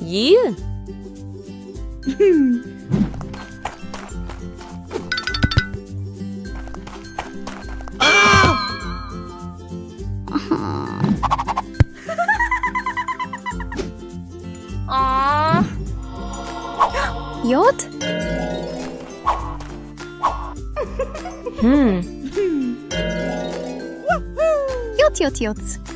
You. Yacht? hmm. Yacht, yacht, yacht.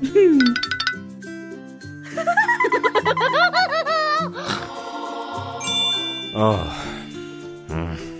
Hmm. Oh. Hmm.